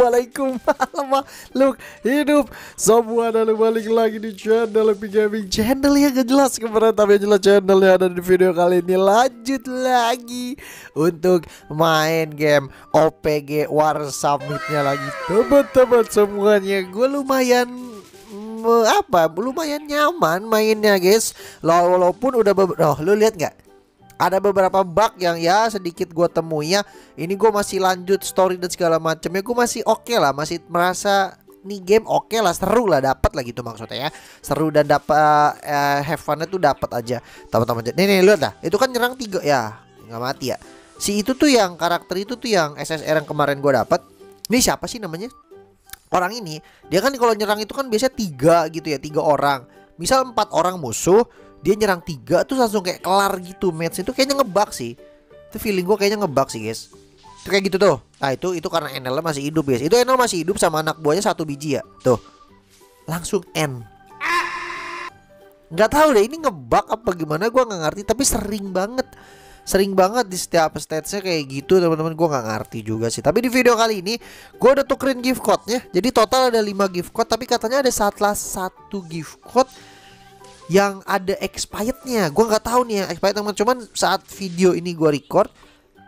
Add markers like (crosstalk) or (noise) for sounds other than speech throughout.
Waalaikumsalam makhluk hidup. Semua dan balik lagi di channel Epic Gaming. Channel yang gak jelas kemarin Tapi jelas channel yang ada di video kali ini. Lanjut lagi Untuk main game OPG War Summitnya lagi. Teman-teman semuanya Gue lumayan mm, apa? Lumayan nyaman mainnya guys. Walaupun udah oh lu lihat nggak ada beberapa bug yang ya sedikit gue temui ya. Ini gue masih lanjut story dan segala macamnya. Gue masih oke okay lah masih merasa nih game oke okay lah seru lah dapat lah gitu maksudnya ya. Seru dan dapat uh, have funnya tuh dapat aja teman-teman. Nih nih lihat dah. Itu kan nyerang tiga ya nggak mati ya. Si itu tuh yang karakter itu tuh yang SSR yang kemarin gue dapat ini siapa sih namanya? Orang ini dia kan kalau nyerang itu kan biasanya tiga gitu ya tiga orang. Misal empat orang musuh dia nyerang tiga tuh langsung kayak kelar gitu. Match itu kayaknya ngebug sih. Itu feeling gue kayaknya ngebug sih guys. Itu kayak gitu tuh. Nah itu itu karena Enel masih hidup guys. Itu Enel masih hidup sama anak buahnya satu biji ya. Tuh. Langsung N. Nggak tahu deh ini ngebug apa gimana gue nggak ngerti. Tapi sering banget. Sering banget di setiap statsnya kayak gitu teman-teman. Gue nggak ngerti juga sih. Tapi di video kali ini gue udah tukerin gift code-nya. Jadi total ada 5 gift code tapi katanya ada salah satu gift code yang ada expirednya. Gue nggak tahu nih ya expired teman cuman saat video ini gue record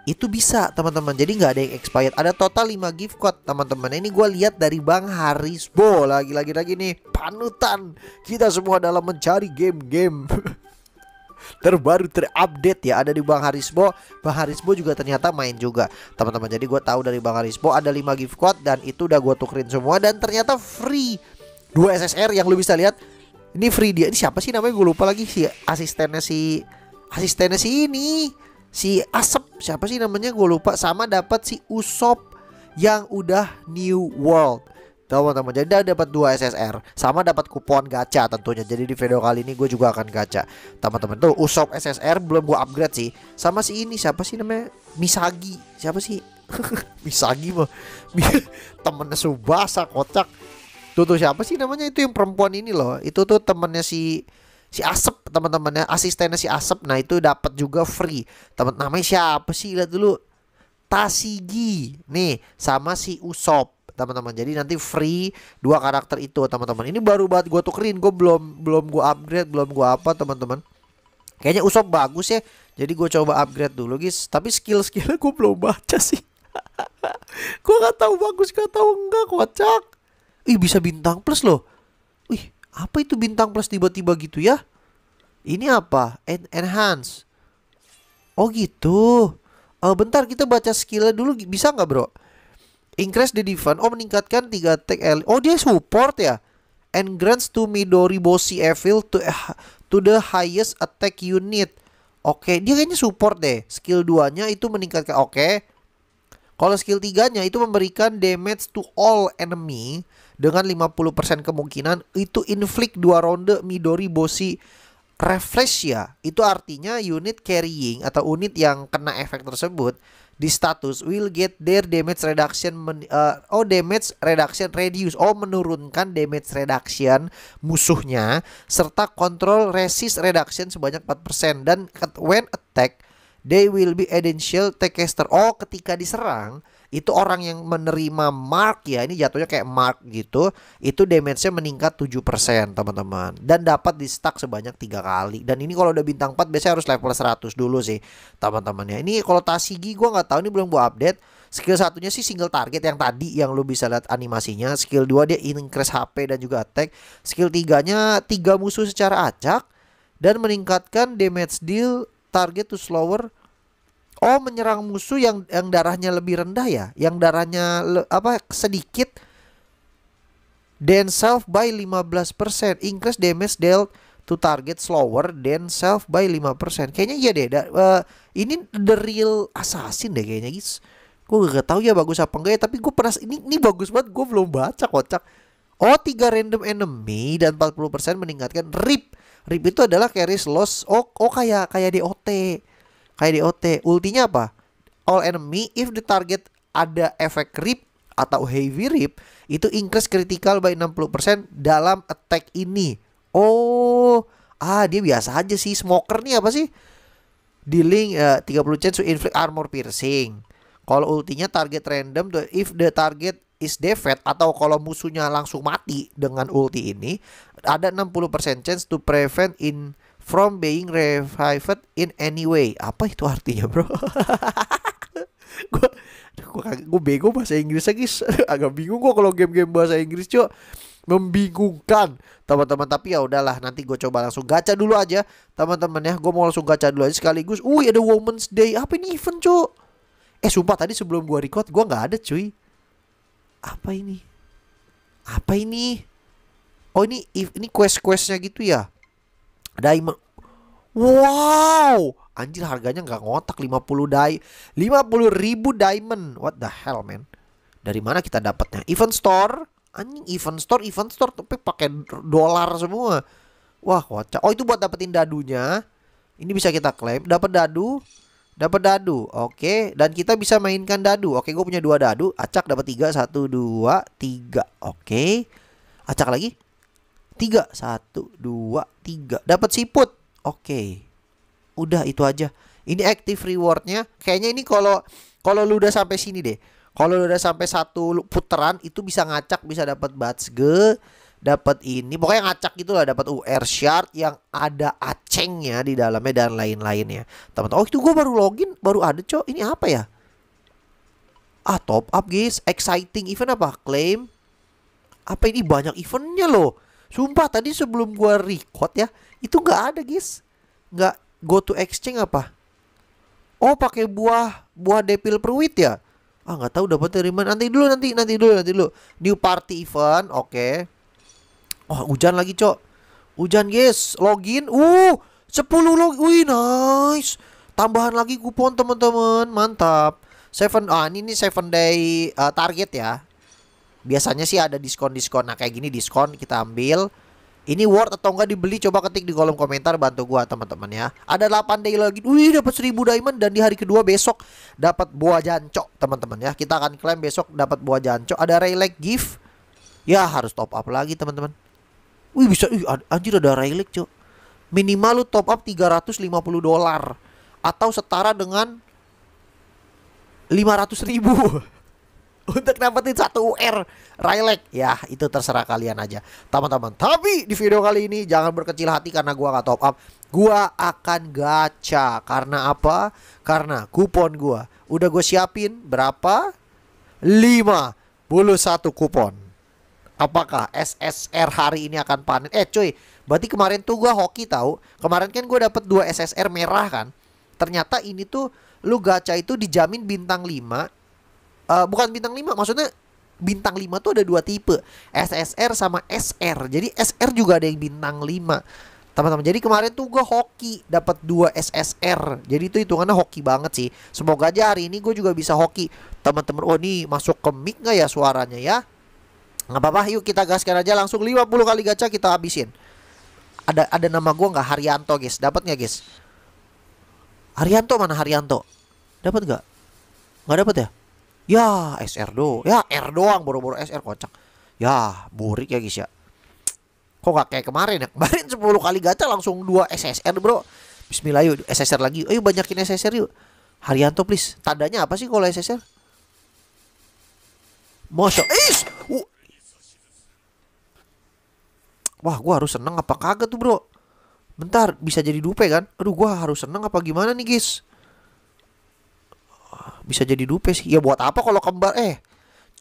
itu bisa teman-teman. Jadi nggak ada yang expired. Ada total 5 gift code teman-teman. Ini gue lihat dari Bang Harisbo lagi-lagi lagi nih. Panutan kita semua dalam mencari game-game. (laughs) Terbaru terupdate ya ada di Bang Harisbo Bang Harisbo juga ternyata main juga teman-teman. Jadi gue tahu dari Bang Harisbo ada 5 gift code dan itu udah gue tukerin semua dan ternyata free. Dua SSR yang lu bisa lihat ini free dia. Ini siapa sih namanya? Gue lupa lagi si asistennya si asistennya si ini. Si Asep siapa sih namanya? Gue lupa. Sama dapat si Usop yang udah New World. Teman-teman, jadi dapat dua SSR sama dapat kupon gacha tentunya. Jadi di video kali ini gue juga akan gacha. Teman-teman tuh Usop SSR belum gue upgrade sih. Sama si ini siapa sih namanya? Misagi. Siapa sih? (laughs) Misagi mah. (laughs) Temennya Subasa kocak Tuh tuh siapa sih namanya itu yang perempuan ini loh. Itu tuh temennya si si Asep teman-temannya asistennya si Asep. Nah itu dapat juga free. Teman namanya siapa sih? Lihat dulu. Tasigi. Nih sama si Usop teman-teman. Jadi nanti free dua karakter itu teman-teman. Ini baru banget gue tukerin. Gue belum belum gue upgrade, belum gue apa teman-teman. Kayaknya Usop bagus ya. Jadi gue coba upgrade dulu guys. Tapi skill-skillnya gue belum baca sih. (laughs) gue gak tahu bagus gak tahu enggak kocak. Ih bisa bintang plus loh. Wih apa itu bintang plus tiba-tiba gitu ya? Ini apa? En enhance. Oh gitu. Oh, bentar kita baca skillnya dulu bisa nggak bro? Increase the defense. Oh meningkatkan 3 attack. Oh dia support ya. And grants to Midori Bossy Evil to to the highest attack unit. Oke, okay. dia kayaknya support deh. Skill 2-nya itu meningkatkan. Oke. Okay. Kalau skill 3-nya itu memberikan damage to all enemy dengan 50% kemungkinan itu inflict dua ronde Midori Boshi refresh ya. Itu artinya unit carrying atau unit yang kena efek tersebut di status will get their damage reduction men, uh, oh damage reduction reduce oh menurunkan damage reduction musuhnya serta control resist reduction sebanyak 4% dan when attack they will be essential take oh ketika diserang itu orang yang menerima mark ya ini jatuhnya kayak mark gitu itu damage-nya meningkat 7% teman-teman. Dan dapat di stack sebanyak tiga kali. Dan ini kalau udah bintang 4 biasanya harus level 100 dulu sih teman-teman ya. Ini kalau Tasigi gua nggak tahu ini belum gua update. Skill satunya sih single target yang tadi yang lu bisa lihat animasinya. Skill 2 dia increase HP dan juga attack. Skill 3 nya tiga musuh secara acak dan meningkatkan damage deal target to slower Oh, menyerang musuh yang yang darahnya lebih rendah ya, yang darahnya le, apa sedikit. Then self by 15%, increase damage dealt to target slower then self by 5%. Kayaknya iya deh. Da, uh, ini the real assassin deh kayaknya, guys. Gue gak tau ya bagus apa enggak ya, tapi gue pernah ini ini bagus banget. Gue belum baca kocak. Oh, tiga random enemy dan 40% meningkatkan rip. Rip itu adalah carry loss. Oh, oh kayak kayak DOT kayak DOT ultinya apa? All enemy if the target ada efek rip atau heavy rip itu increase critical by 60% dalam attack ini. Oh ah dia biasa aja sih. Smoker nih apa sih? Dealing uh, 30 chance to inflict armor piercing. Kalau ultinya target random tuh if the target is defeat atau kalau musuhnya langsung mati dengan ulti ini ada 60% chance to prevent in from being revived in any way. Apa itu artinya, Bro? (laughs) gue gue bego bahasa Inggris guys (laughs) agak bingung gue kalau game-game bahasa Inggris cuy membingungkan. Teman-teman tapi ya udahlah nanti gue coba langsung gacha dulu aja. Teman-teman ya gue mau langsung gacha dulu aja sekaligus. Uh ada Women's Day. Apa ini event cuy eh sumpah tadi sebelum gue record gue nggak ada cuy. Apa ini? Apa ini? Oh ini ini quest questnya gitu ya diamond wow! Anjir harganya nggak ngotak 50 dai. 50 ribu diamond. What the hell man? Dari mana kita dapatnya? Event store? Anjing event store event store tapi pakai dolar semua. Wah kocak. Oh itu buat dapetin dadunya. Ini bisa kita klaim. Dapat dadu? Dapat dadu, oke. Dan kita bisa mainkan dadu. Oke, gue punya dua dadu. Acak dapat tiga, satu, dua, tiga. Oke. Acak lagi. Tiga, satu, dua, tiga. Dapat siput. Oke. Udah itu aja. Ini active rewardnya. Kayaknya ini kalau kalau lu udah sampai sini deh. Kalau lu udah sampai satu putaran itu bisa ngacak, bisa dapat ge dapat ini pokoknya ngacak gitu lah dapat UR shard yang ada acengnya di dalamnya dan lain-lainnya teman-teman oh itu gue baru login baru ada cok ini apa ya ah top up guys exciting event apa claim apa ini banyak eventnya loh sumpah tadi sebelum gue record ya itu nggak ada guys nggak go to exchange apa oh pakai buah buah depil peruit ya ah nggak tahu dapat dari mana nanti dulu nanti nanti dulu nanti dulu new party event oke okay. Oh, hujan lagi, Cok. Hujan, guys. Login. Uh, 10 log. Wih, nice. Tambahan lagi kupon, teman-teman. Mantap. Seven ah ini nih seven day uh, target ya. Biasanya sih ada diskon-diskon. Nah, kayak gini diskon kita ambil. Ini worth atau enggak dibeli coba ketik di kolom komentar bantu gua teman-teman ya. Ada 8 day lagi. Wih, dapat 1000 diamond dan di hari kedua besok dapat buah jancok, teman-teman ya. Kita akan klaim besok dapat buah jancok. Ada relic gift. Ya, harus top up lagi, teman-teman. Wih bisa, wih, anjir ada relic cok. Minimal lu top up 350 dolar atau setara dengan 500 ribu (laughs) untuk dapetin satu UR relic ya itu terserah kalian aja. Teman-teman tapi di video kali ini jangan berkecil hati karena gua gak top up. Gua akan gacha. Karena apa? Karena kupon gua. Udah gue siapin berapa? 51 kupon. Apakah SSR hari ini akan panen? Eh cuy, berarti kemarin tuh gua hoki tahu. Kemarin kan gue dapet dua SSR merah kan. Ternyata ini tuh lu gacha itu dijamin bintang 5. Uh, bukan bintang 5, maksudnya bintang 5 tuh ada dua tipe, SSR sama SR. Jadi SR juga ada yang bintang 5 teman-teman jadi kemarin tuh gue hoki dapat dua SSR jadi itu hitungannya hoki banget sih. Semoga aja hari ini gue juga bisa hoki. Teman-teman oh nih masuk ke mic nggak ya suaranya ya? Nggak apa-apa yuk kita gaskan aja. Langsung 50 kali gacha kita habisin. Ada ada nama gua nggak? Haryanto guys. Dapat nggak guys? Haryanto mana Haryanto? Dapat nggak? Nggak dapat ya ya SR do. Ya R doang boro-boro SR kocak. Ya burik ya guys ya. Kok nggak kayak kemarin ya? Kemarin 10 kali gacha langsung dua SSR bro. Bismillah yuk SSR lagi. Ayo banyakin SSR yuk. Haryanto please. Tandanya apa sih kalau SSR Mosok. Is uh, Wah gue harus seneng apa kagak tuh bro? Bentar bisa jadi dupe kan? Aduh gue harus seneng apa gimana nih guys Bisa jadi dupe sih. Ya buat apa kalau kembar Eh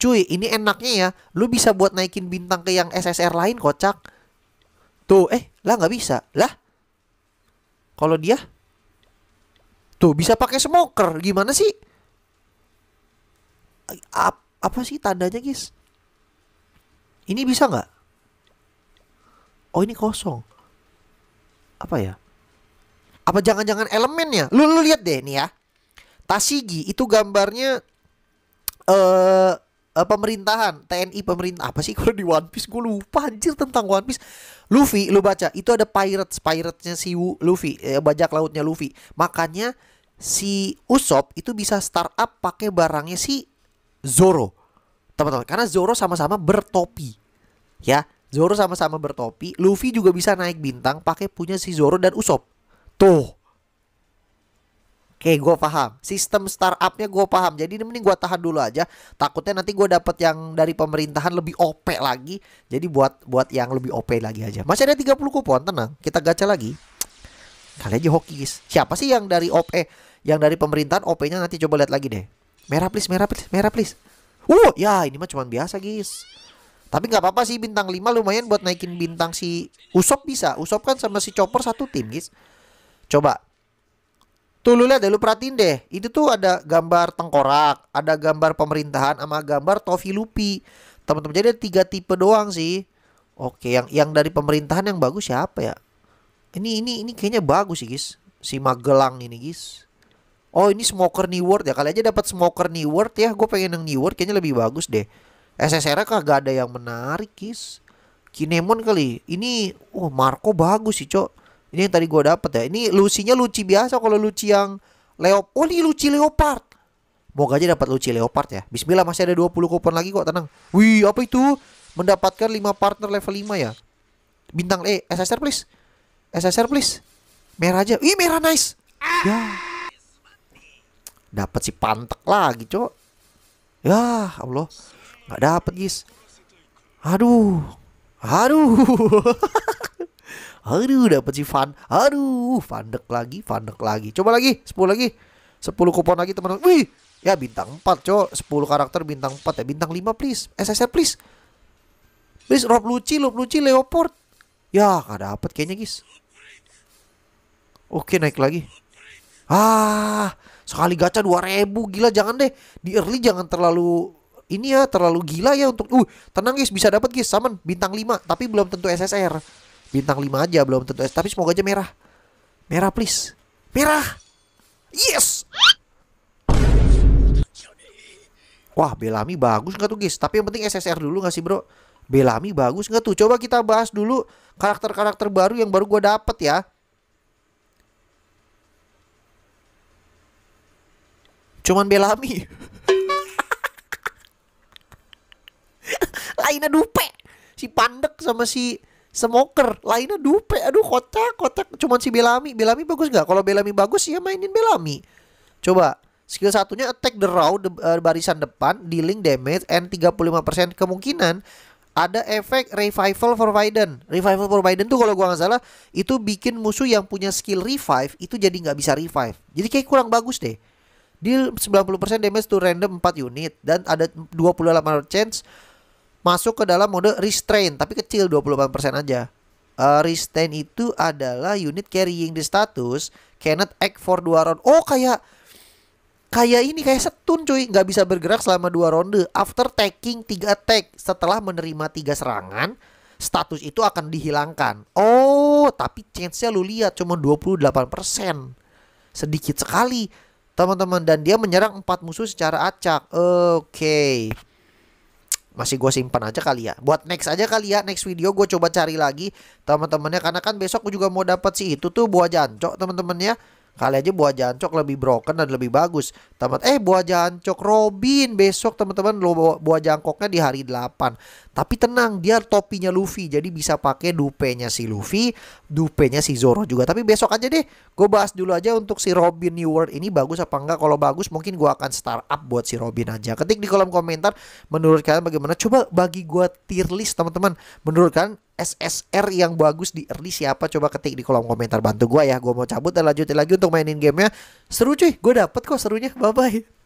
cuy ini enaknya ya. Lu bisa buat naikin bintang ke yang SSR lain kocak. Tuh eh lah nggak bisa. Lah Kalau dia Tuh bisa pakai smoker. Gimana sih? Ap Apa sih tandanya guys? Ini bisa nggak? Oh ini kosong. Apa ya? Apa jangan-jangan elemennya? Lu lu lihat deh nih ya Tasigi itu gambarnya eh uh, pemerintahan TNI pemerintah. Apa sih kalau di One Piece? Gue lupa anjir tentang One Piece. Luffy lu baca itu ada pirates piratesnya si Luffy eh, bajak lautnya Luffy. Makanya si Usop itu bisa startup pakai barangnya si Zoro. Teman-teman karena Zoro sama-sama bertopi ya. Zoro sama-sama bertopi, Luffy juga bisa naik bintang pakai punya si Zoro dan Usopp. Tuh. Oke, gue paham. Sistem startupnya gue paham. Jadi ini mending gue tahan dulu aja. Takutnya nanti gue dapet yang dari pemerintahan lebih OP lagi. Jadi buat buat yang lebih OP lagi aja. Masih ada 30 kupon, tenang. Kita gacha lagi. Kali aja hoki, guys. Siapa sih yang dari OP, yang dari pemerintahan OP-nya nanti coba lihat lagi deh. Merah please, merah please, merah please. Uh, ya ini mah cuma biasa, guys. Tapi nggak apa-apa sih bintang 5 lumayan buat naikin bintang si Usop bisa. Usop kan sama si Chopper satu tim, guys. Coba Tuh lu lihat deh, lu perhatiin deh. Itu tuh ada gambar tengkorak, ada gambar pemerintahan sama gambar Tofi Lupi. Teman-teman jadi ada tiga tipe doang sih. Oke, yang yang dari pemerintahan yang bagus siapa ya? Ini ini ini kayaknya bagus sih, guys. Si Magelang ini, guys. Oh, ini Smoker New World ya. Kali aja dapat Smoker New World ya. Gue pengen yang New World kayaknya lebih bagus deh. SSR kagak ada yang menarik, guys. Kinemon kali. Ini oh Marco bagus sih, Cok. Ini yang tadi gue dapet ya. Ini lucinya luci biasa kalau luci yang leop. Oh ini luci leopard. Moga aja dapat luci leopard ya. Bismillah masih ada 20 kupon lagi kok tenang. Wih apa itu? Mendapatkan 5 partner level 5 ya. Bintang E SSR please. SSR please. Merah aja. Ih merah nice. Ya. Dapat si pantek lagi cok. Ya Allah. Gak dapet guys. Aduh. Aduh. (laughs) Aduh dapat si Van. Aduh, Vandek lagi, Vandek lagi. Coba lagi, 10 lagi. 10 kupon lagi teman-teman. Wih, ya bintang 4, Cok. 10 karakter bintang 4 ya. Bintang 5 please. SSR please. Please Rob Luci, Rob Luci Leopard. Ya, gak dapet kayaknya, guys. Oke, naik lagi. Ah, sekali gacha 2000 gila jangan deh. Di early jangan terlalu ini ya terlalu gila ya untuk uh tenang guys bisa dapat guys saman bintang 5 tapi belum tentu SSR bintang 5 aja belum tentu. S tapi semoga aja merah. Merah please. Merah! Yes! Wah Belami bagus nggak tuh guys tapi yang penting SSR dulu nggak sih bro? Belami bagus nggak tuh? Coba kita bahas dulu karakter-karakter baru yang baru gue dapet ya. Cuman Belami (laughs) lainnya dupe. Si Pandek sama si Smoker lainnya dupe. Aduh kotak kotak. Cuman si Belami Belami bagus nggak? Kalau Belami bagus ya mainin Belami coba skill satunya attack the row de, uh, barisan depan dealing damage and 35% kemungkinan ada efek revival for Biden. Revival for Biden tuh kalau gua nggak salah itu bikin musuh yang punya skill revive itu jadi nggak bisa revive. Jadi kayak kurang bagus deh. Deal 90% damage to random 4 unit dan ada 28% chance masuk ke dalam mode restrain tapi kecil 28% aja. Uh, restrain itu adalah unit carrying the status cannot act for dua round. Oh kayak kayak ini kayak setun cuy. Nggak bisa bergerak selama dua ronde. After taking tiga attack setelah menerima tiga serangan status itu akan dihilangkan. Oh tapi chance-nya lu lihat cuma 28% sedikit sekali teman-teman. Dan dia menyerang empat musuh secara acak. Oke. okay masih gue simpan aja kali ya buat next aja kali ya next video gue coba cari lagi teman-temannya karena kan besok gue juga mau dapat sih itu tuh buah jancok teman-temannya Kali aja buah jancok lebih broken dan lebih bagus. Teman eh buah jancok Robin besok teman-teman lo buah jangkoknya di hari 8. Tapi tenang, dia topinya Luffy jadi bisa pakai dupenya si Luffy, dupenya si Zoro juga. Tapi besok aja deh, gue bahas dulu aja untuk si Robin New World ini bagus apa enggak. Kalau bagus mungkin gue akan start up buat si Robin aja. Ketik di kolom komentar menurut kalian bagaimana. Coba bagi gue tier list teman-teman. Menurut kalian SSR yang bagus di early siapa coba ketik di kolom komentar bantu gue ya gue mau cabut dan lanjutin lagi untuk mainin gamenya seru cuy gue dapet kok serunya bye bye